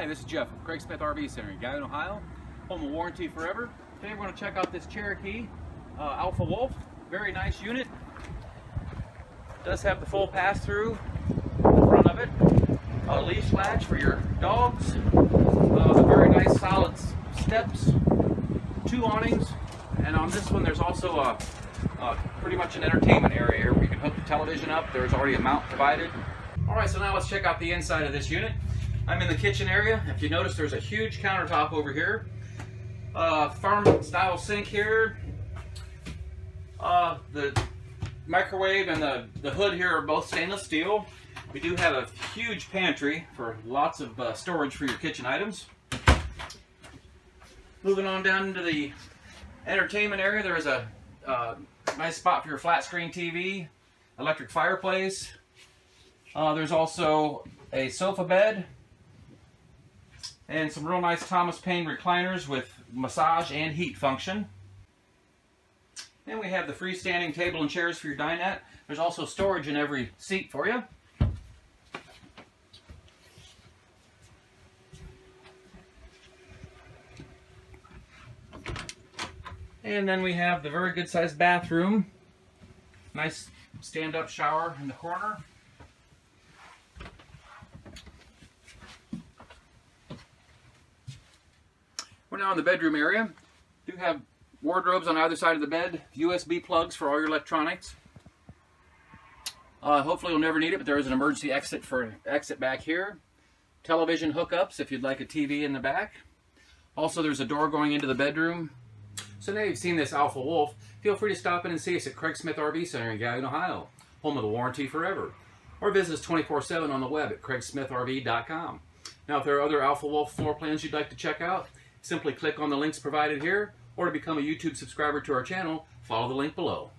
Jeff from Craig Smith RV Center in Galion, Ohio. Home of warranty forever. Today we're going to check out this Cherokee uh, Alpha Wolf. Very nice unit. Does have the full pass-through front of it. A leash latch for your dogs. Uh, very nice solid steps. Two awnings. And on this one there's also a, a pretty much an entertainment area here where you can hook the television up. There's already a mount provided. All right, so now let's check out the inside of this unit. I'm in the kitchen area. If you notice, there's a huge countertop over here. Uh, farm style sink here. Uh, the microwave and the, the hood here are both stainless steel. We do have a huge pantry for lots of uh, storage for your kitchen items. Moving on down into the entertainment area, there is a uh, nice spot for your flat screen TV, electric fireplace. Uh, there's also a sofa bed, and some real nice Thomas Payne recliners with massage and heat function. And we have the freestanding table and chairs for your dinette. There's also storage in every seat for you. And then we have the very good sized bathroom. Nice stand-up shower in the corner. Now in the bedroom area. Do have wardrobes on either side of the bed, USB plugs for all your electronics. Uh, hopefully you'll never need it, but there is an emergency exit for exit back here. Television hookups if you'd like a TV in the back. Also, there's a door going into the bedroom. So now you've seen this Alpha Wolf, feel free to stop in and see us at Craig Smith RV Center in Galion, Ohio, home of the warranty forever. Or visit us 24-7 on the web at craigsmithrv.com. Now, if there are other Alpha Wolf floor plans you'd like to check out, Simply click on the links provided here, or to become a YouTube subscriber to our channel, follow the link below.